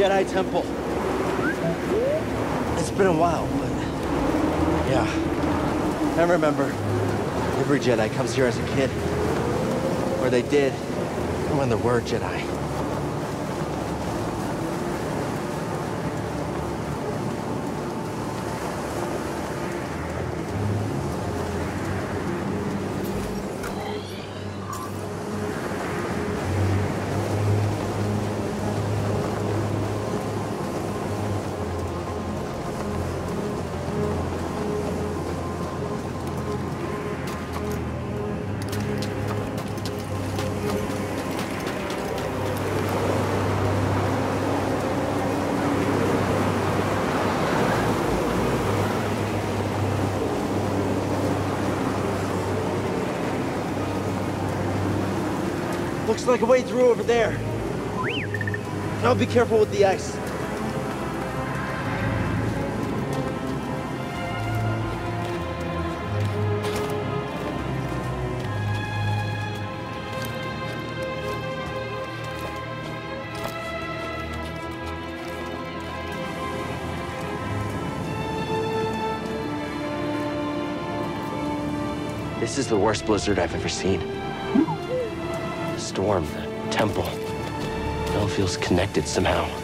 Jedi Temple. It's been a while, but yeah. I remember every Jedi comes here as a kid. Or they did when there were Jedi. Looks like a way through over there. Now be careful with the ice. This is the worst blizzard I've ever seen. Storm, the temple. It all feels connected somehow.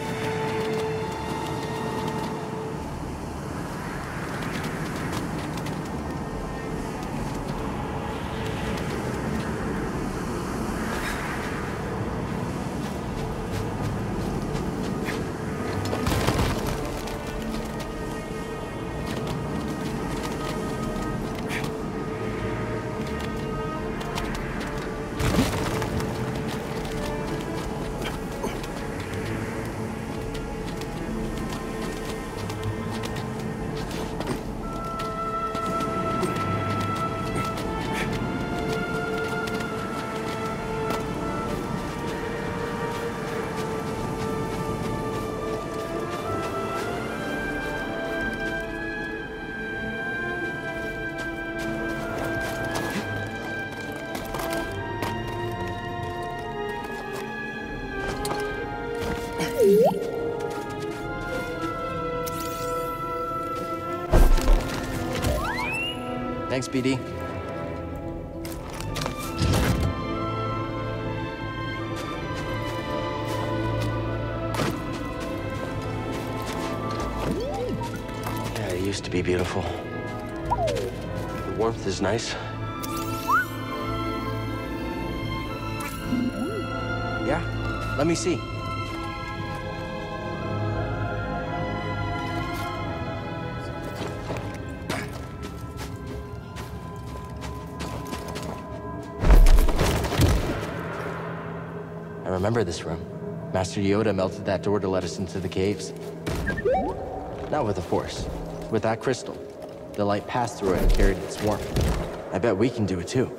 Thanks, BD. Yeah, it used to be beautiful. The warmth is nice. Yeah, let me see. Remember this room. Master Yoda melted that door to let us into the caves. Not with the Force, with that crystal. The light passed through it and carried its warmth. I bet we can do it too.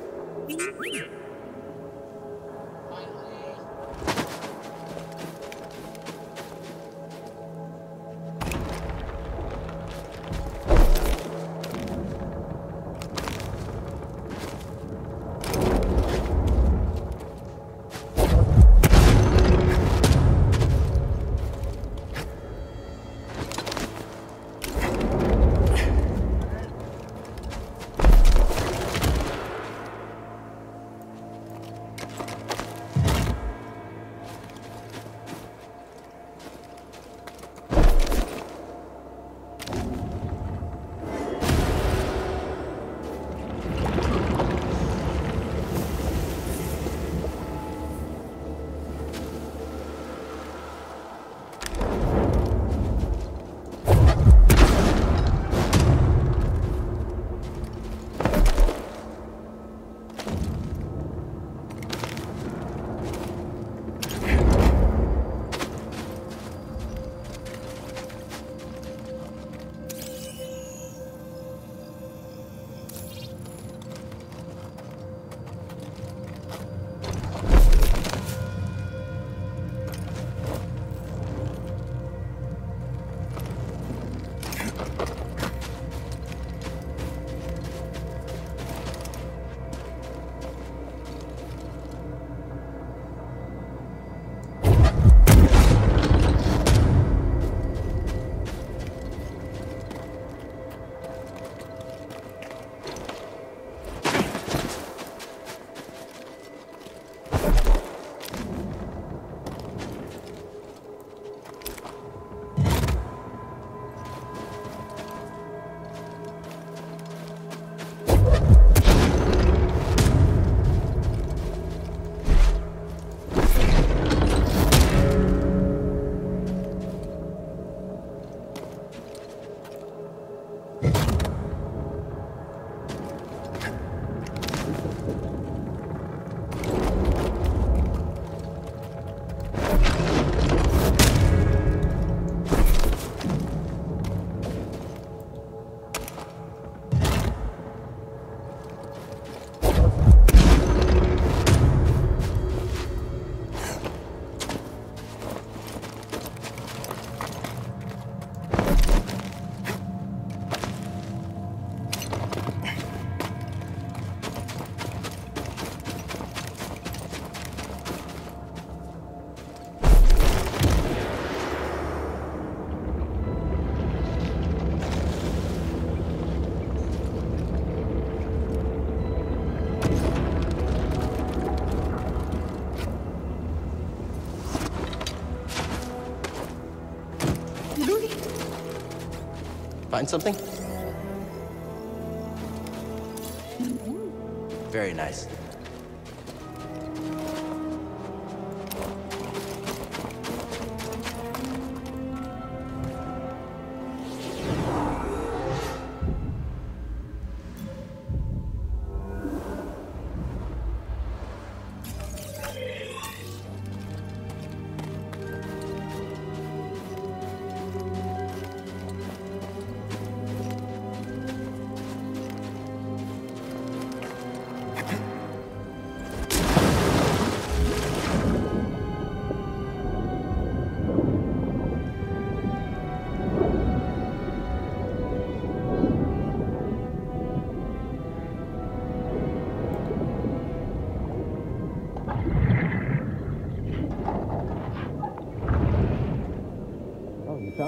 Find something?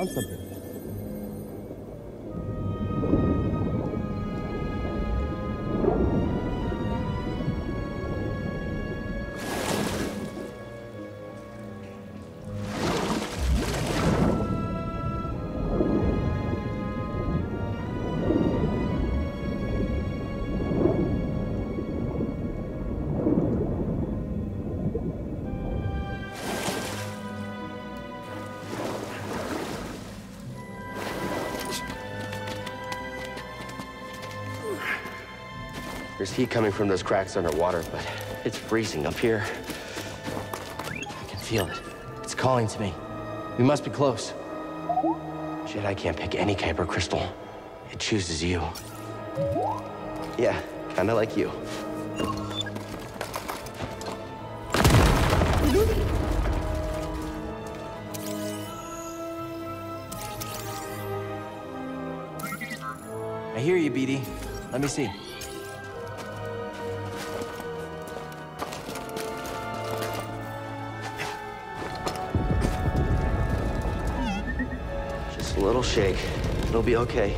Oh, There's heat coming from those cracks underwater, but it's freezing up here. I can feel it. It's calling to me. We must be close. Jedi can't pick any Kyber crystal. It chooses you. Yeah, kinda like you. I hear you, BD. Let me see. Shake. It'll be okay.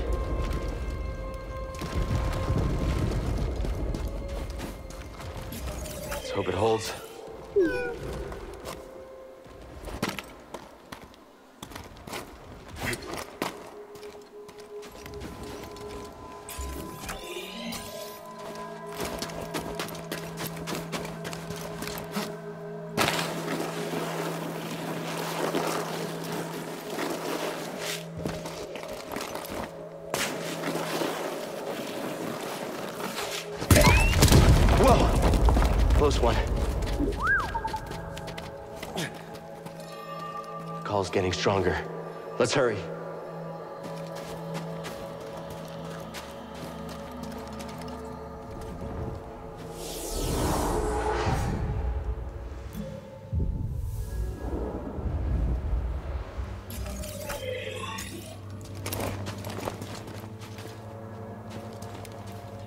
Let's hope it holds. Stronger. Let's hurry.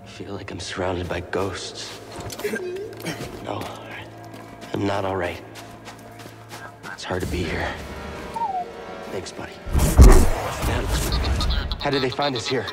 I feel like I'm surrounded by ghosts. No, I'm not all right. Thanks, buddy. How did they find us here?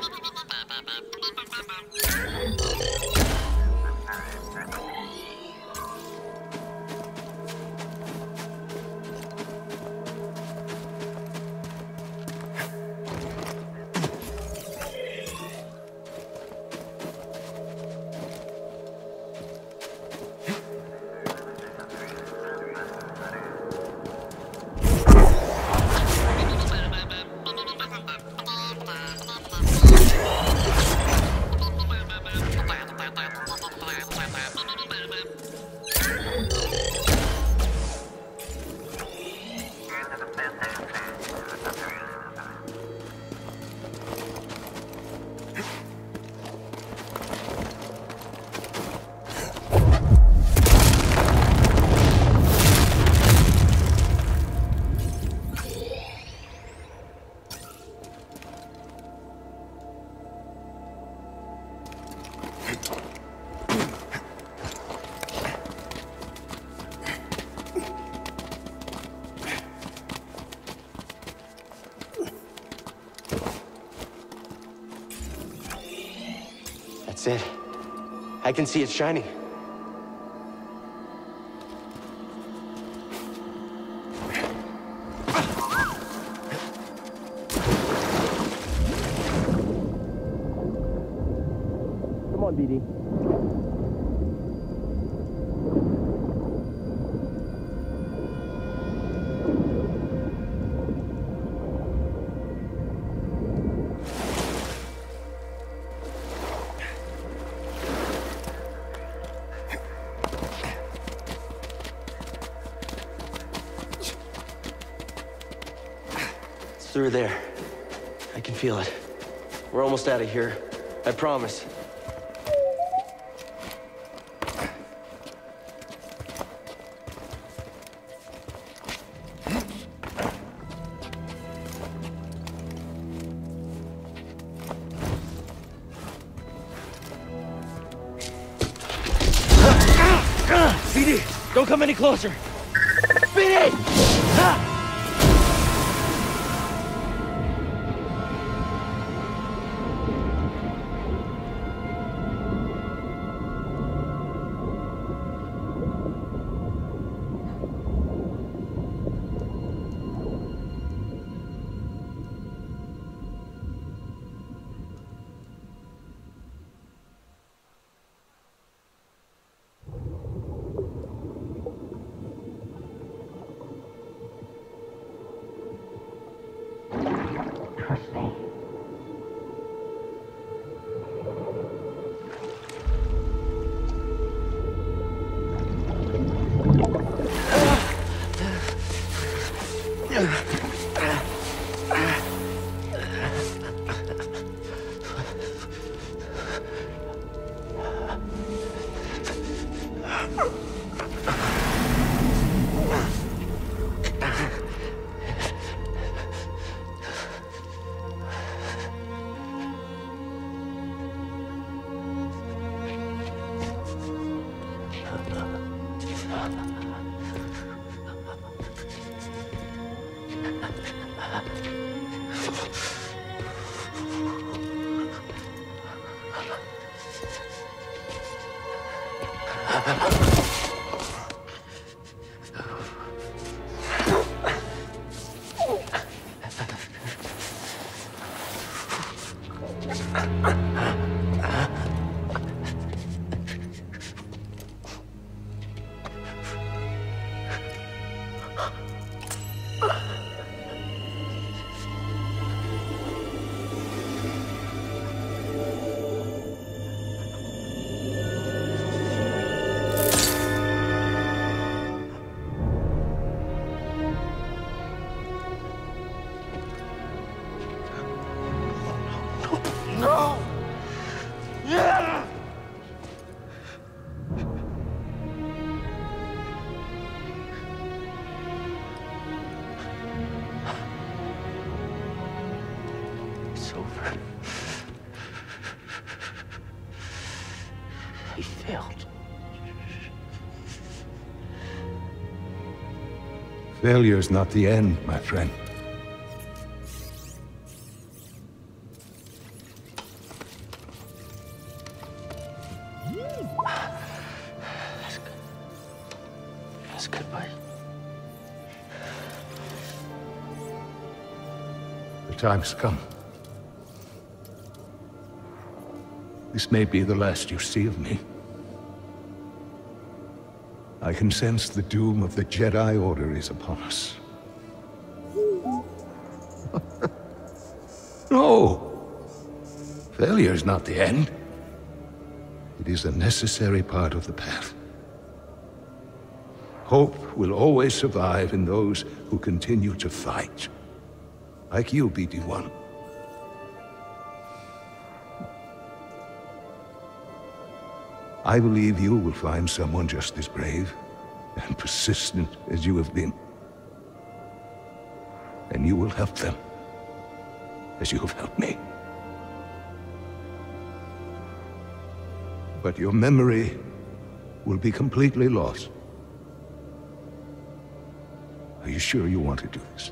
I can see it's shiny. Come on, BD. Through there. I can feel it. We're almost out of here. I promise. Failure's not the end, my friend. That's good, buddy. The time's come. This may be the last you see of me. I can sense the doom of the Jedi Order is upon us. no! Failure is not the end. It is a necessary part of the path. Hope will always survive in those who continue to fight. Like you, BD-1. I believe you will find someone just as brave and persistent as you have been. And you will help them, as you have helped me. But your memory will be completely lost. Are you sure you want to do this?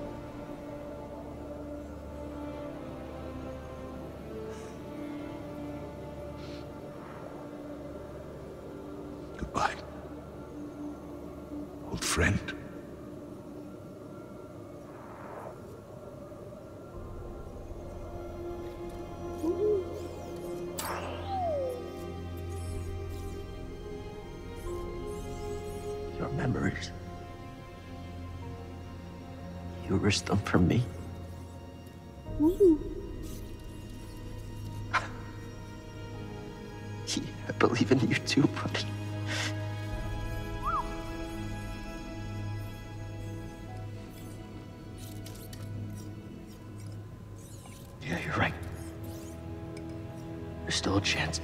Your memories. You risked them for me. Yeah, I believe in you too, buddy. Yeah, you're right. There's still a chance.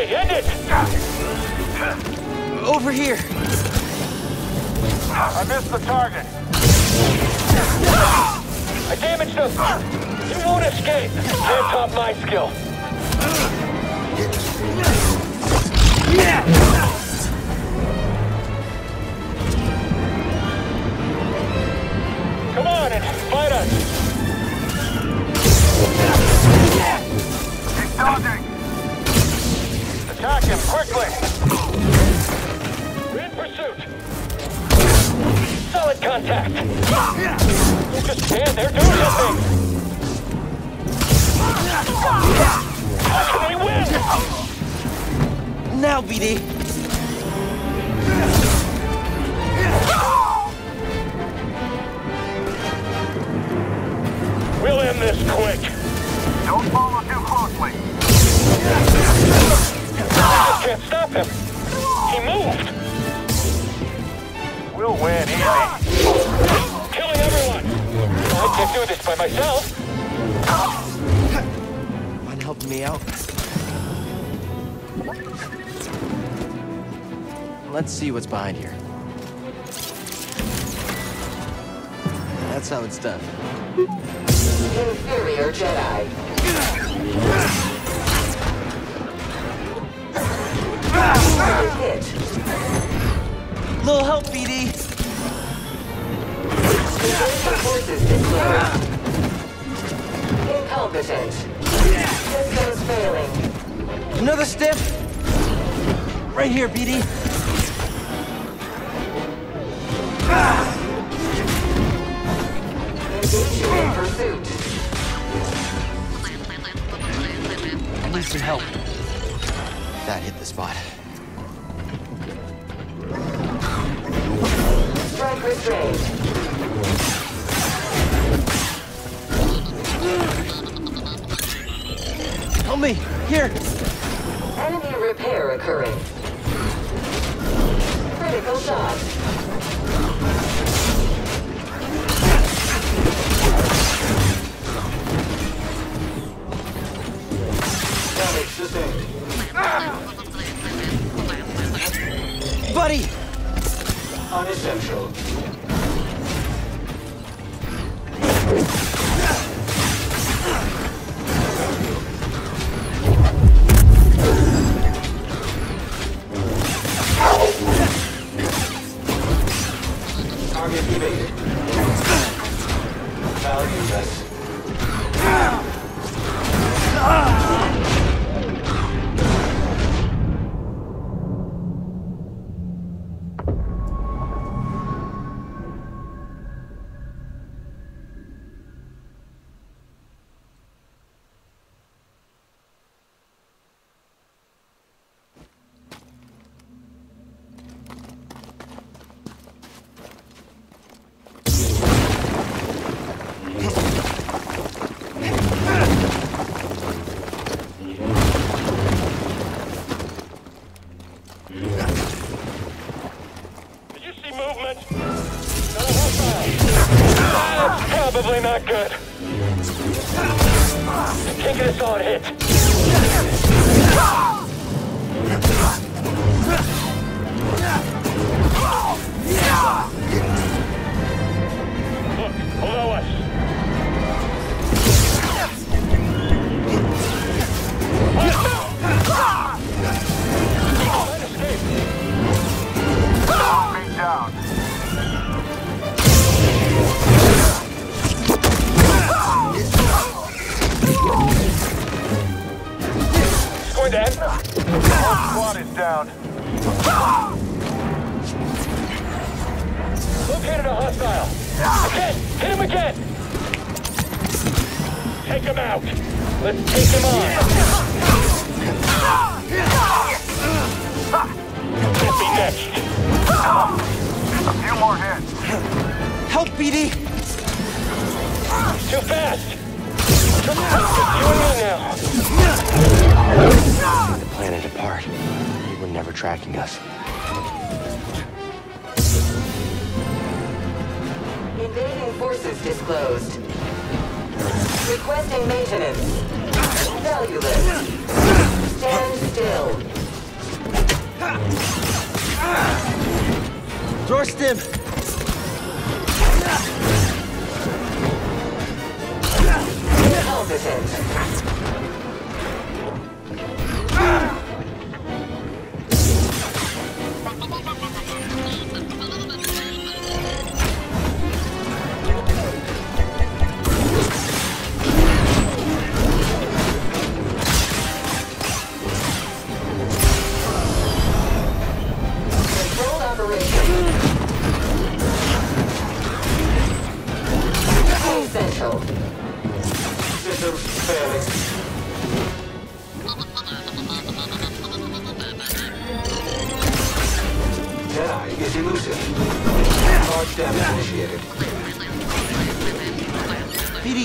Hurry, end it! Over here! I missed the target. I damaged them. You won't escape. Can't top my skill. Come on and fight us. He's dodging. Attack him quickly. We're in pursuit. Solid contact. Don't just stand there, do something. How can they win? Now, BD! We'll end this quick. Can't stop him. He moved. We'll win easy. Killing everyone. I can't do this by myself. Mind helping me out? Let's see what's behind here. That's how it's done. Inferior Jedi. Little help, BD! Engaging forces declared. Incompetent. Systems failing. Another stiff! Right here, BD! Engaging in pursuit. I need some help. That hit the spot. Help me! Here! Enemy repair occurring. Critical shot. Damage sustained. Buddy! Unessential. Take him out! Let's take him on! Can't be next! A few more hits. Help, BD! Too fast! It's you and me now! The planet apart. They were never tracking us. Invading forces disclosed. Requesting maintenance. Valueless. Stand still. Dorstim! Competent.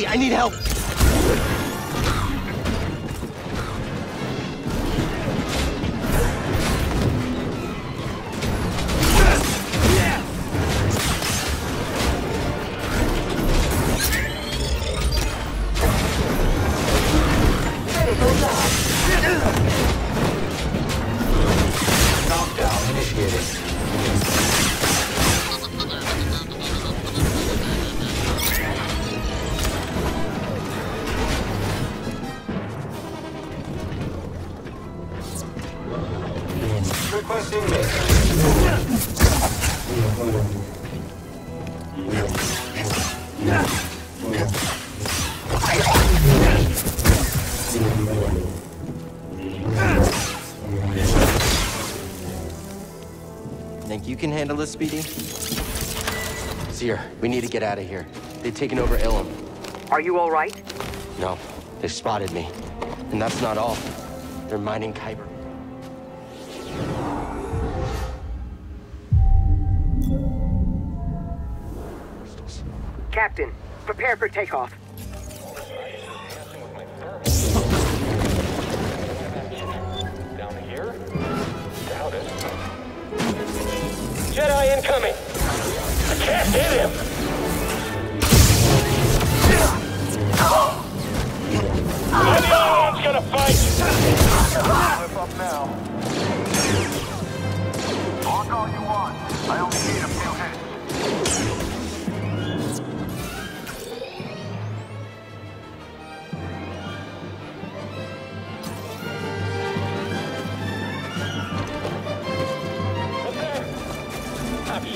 I need help! You can handle this, Speedy? Cere, we need to get out of here. They've taken over Ilum. Are you all right? No, they spotted me. And that's not all. They're mining Kyber. Captain, prepare for takeoff. Can't hit him! I'm the only one's gonna fight! Flip up now. Talk all you want. I only need a few hits.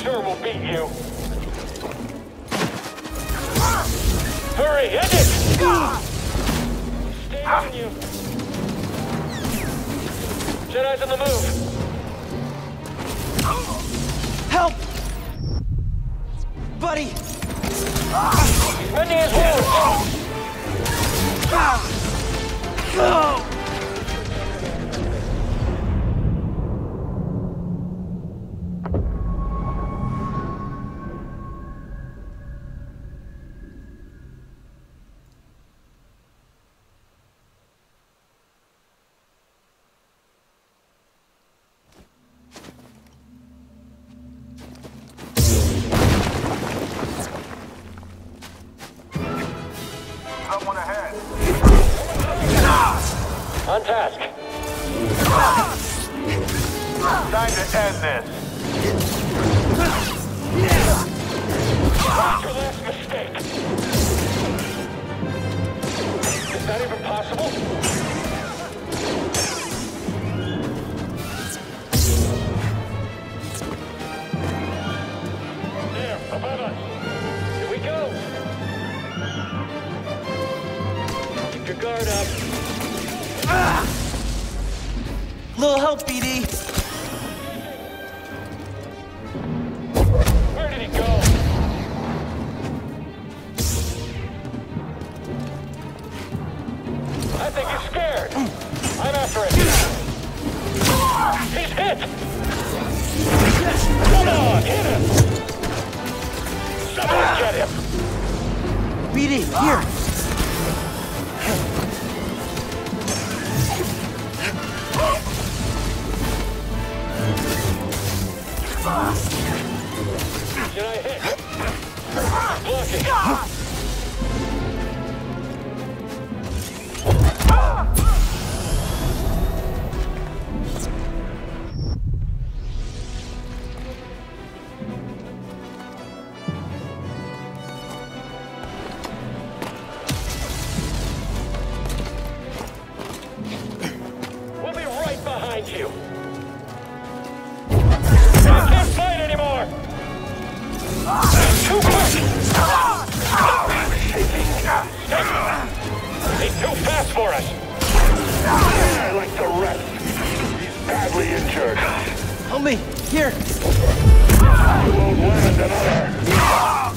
Sure we'll beat you. Hurry, end it! Stay ah. on you. Jedi's on the move. Help! Buddy! He's mending his wounds. Someone Your last mistake. Is that even possible? Guard up. Little help, BD! him! Someone get him! BD, here! For us. Like the rest. He's badly injured. Help me! Here! You won't land another.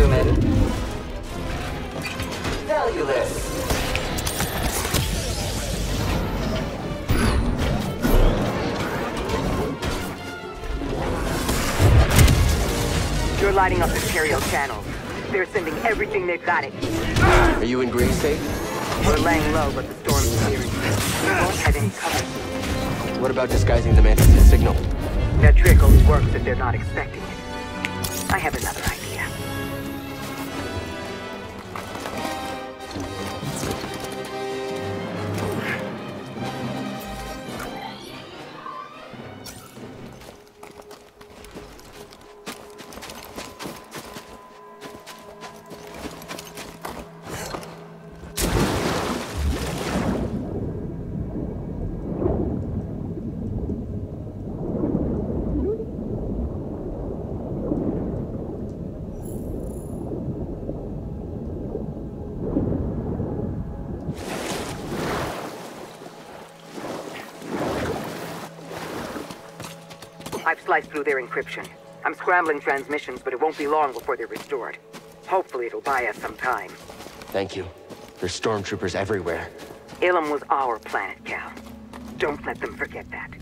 Human. Valueless. You're lighting up the Imperial channels. They're sending everything they've got at you. Are you in green safe? We're laying low, but the storm's clearing. We won't have any cover. What about disguising the Mantis' signal? That trick only works if they're not expecting it. I have another sliced through their encryption. I'm scrambling transmissions, but it won't be long before they're restored. Hopefully it'll buy us some time. Thank you. There's stormtroopers everywhere. Ilum was our planet, Cal. Don't let them forget that.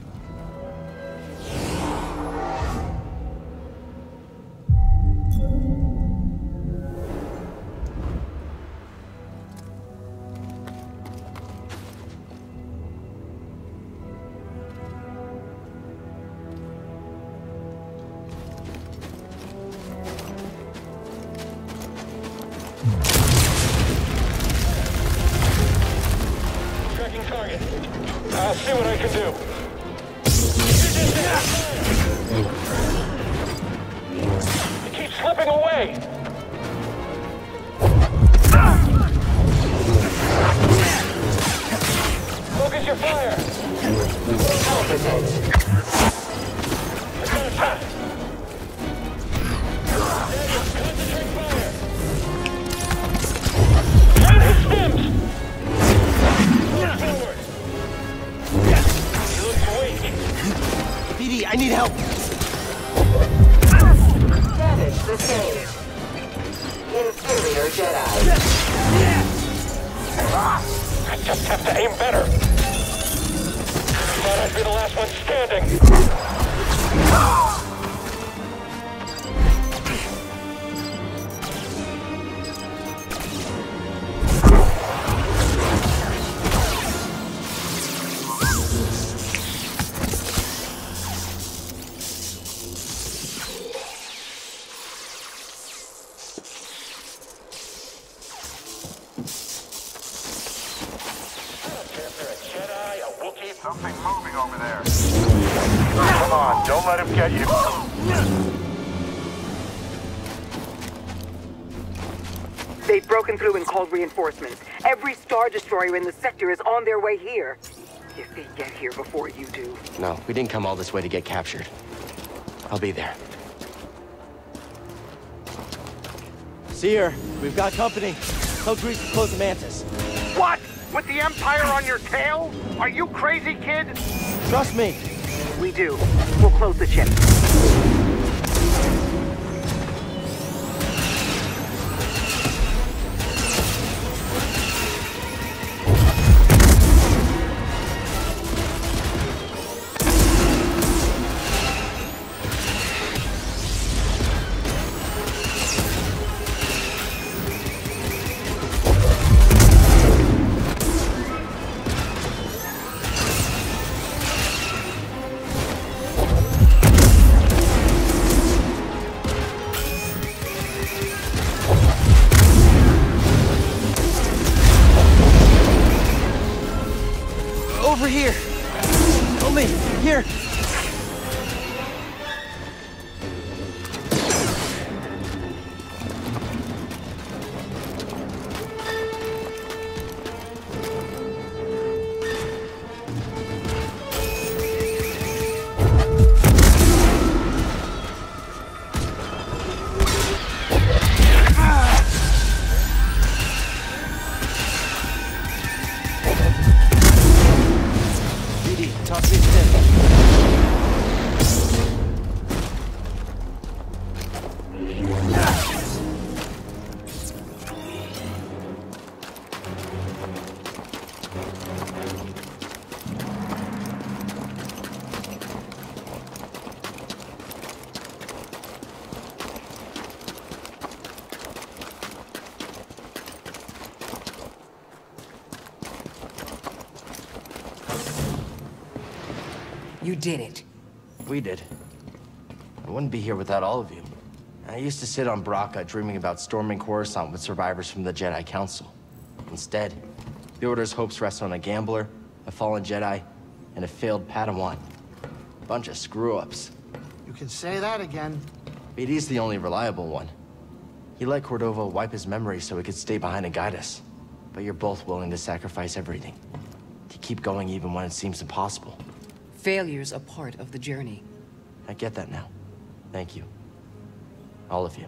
Way here. If they get here before you do. No, we didn't come all this way to get captured. I'll be there. Cere, we've got company. Tell Greez to close the Mantis. What? With the Empire on your tail? Are you crazy, kid? Trust me. We do. We'll close the chip. You did it. We did. I wouldn't be here without all of you. I used to sit on Bracca dreaming about storming Coruscant with survivors from the Jedi Council. Instead, the Order's hopes rest on a gambler, a fallen Jedi, and a failed Padawan. A Bunch of screw-ups. You can say that again. BD's the only reliable one. He let Cordova wipe his memory so he could stay behind and guide us. But you're both willing to sacrifice everything. To keep going even when it seems impossible. Failure's a part of the journey. I get that now. Thank you. All of you.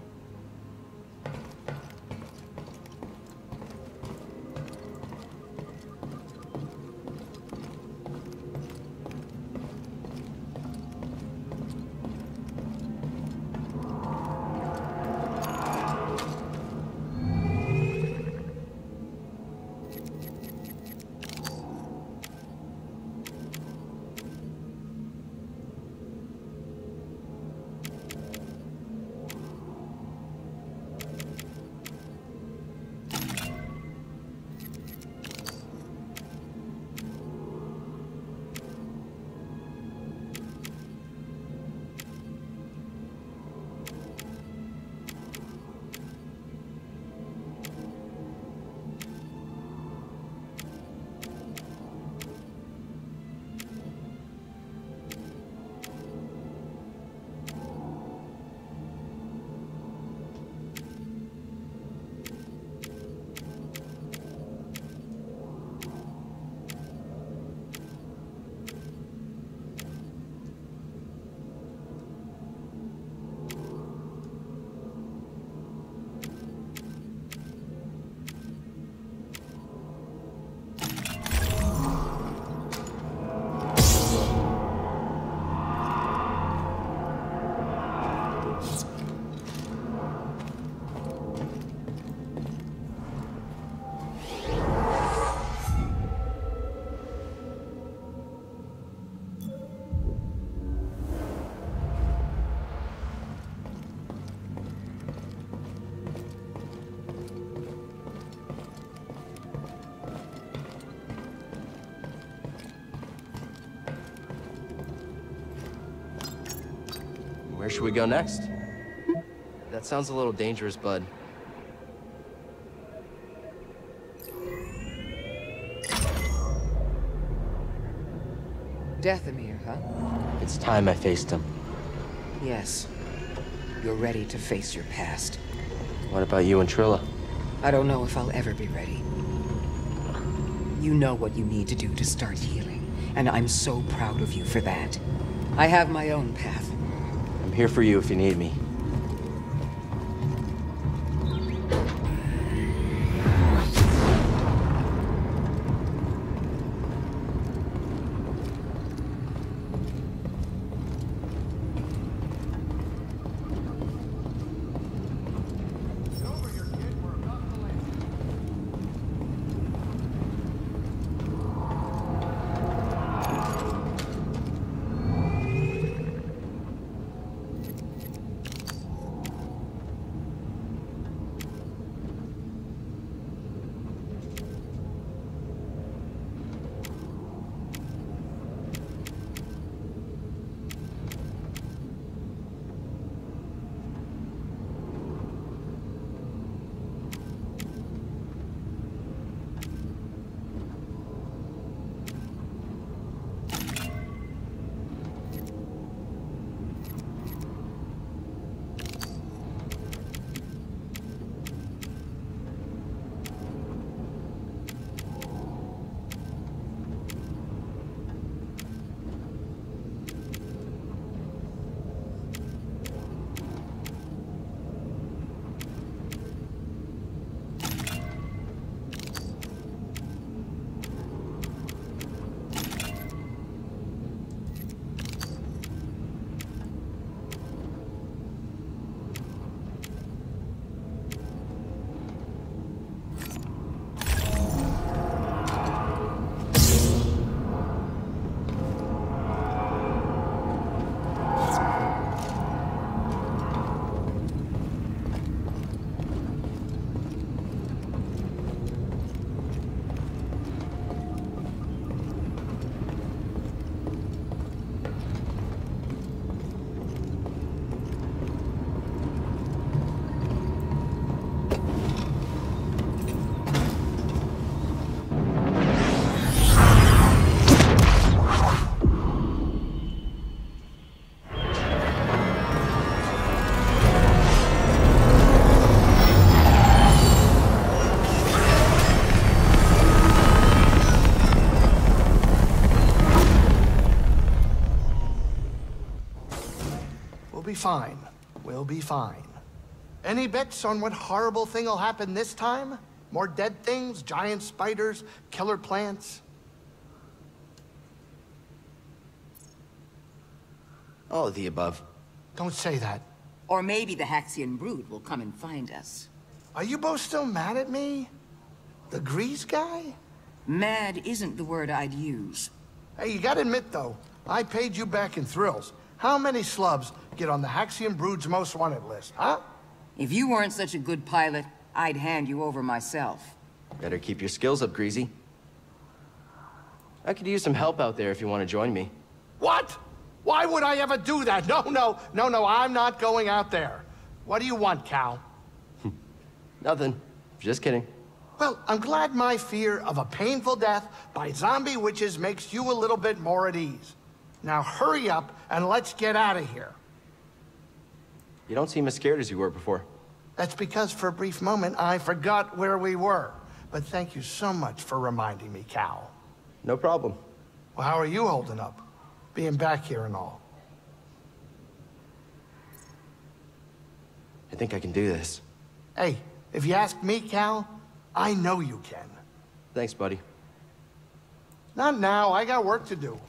Where should we go next? That sounds a little dangerous, bud. Dathomir, huh? It's time I faced him. Yes. You're ready to face your past. What about you and Trilla? I don't know if I'll ever be ready. You know what you need to do to start healing, and I'm so proud of you for that. I have my own path. Here for you if you need me. Fine. We'll be fine. Any bets on what horrible thing will happen this time? More dead things, giant spiders, killer plants? All of the above. Don't say that. Or maybe the Haxion brood will come and find us. Are you both still mad at me? The grease guy? Mad isn't the word I'd use. Hey, you gotta admit though, I paid you back in thrills. How many slubs get on the Haxion Brood's most wanted list, huh? If you weren't such a good pilot, I'd hand you over myself. Better keep your skills up, Greasy. I could use some help out there if you want to join me. What? Why would I ever do that? No, no, no, no, I'm not going out there. What do you want, Cal? Hmm. Nothing. Just kidding. Well, I'm glad my fear of a painful death by zombie witches makes you a little bit more at ease. Now hurry up and let's get out of here. You don't seem as scared as you were before. That's because for a brief moment I forgot where we were. But thank you so much for reminding me, Cal. No problem. Well, how are you holding up? Being back here and all. I think I can do this. Hey, if you ask me, Cal, I know you can. Thanks, buddy. Not now, I got work to do.